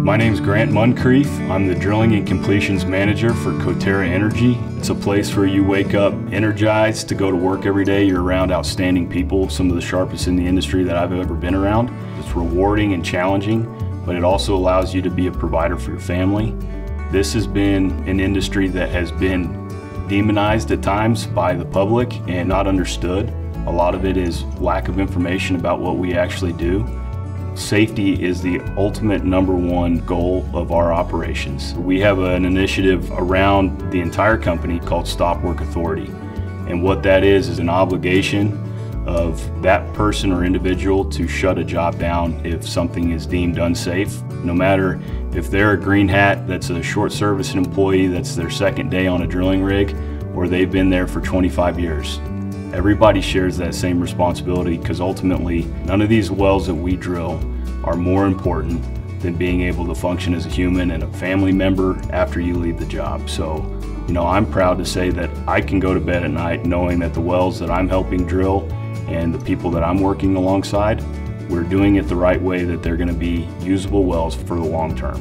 My name is Grant Muncrief. I'm the Drilling and Completions Manager for Coterra Energy. It's a place where you wake up energized to go to work every day. You're around outstanding people, some of the sharpest in the industry that I've ever been around. It's rewarding and challenging, but it also allows you to be a provider for your family. This has been an industry that has been demonized at times by the public and not understood. A lot of it is lack of information about what we actually do. Safety is the ultimate number one goal of our operations. We have an initiative around the entire company called Stop Work Authority. And what that is is an obligation of that person or individual to shut a job down if something is deemed unsafe. No matter if they're a green hat that's a short service employee that's their second day on a drilling rig or they've been there for 25 years. Everybody shares that same responsibility because ultimately none of these wells that we drill are more important than being able to function as a human and a family member after you leave the job. So, you know, I'm proud to say that I can go to bed at night knowing that the wells that I'm helping drill and the people that I'm working alongside, we're doing it the right way that they're going to be usable wells for the long term.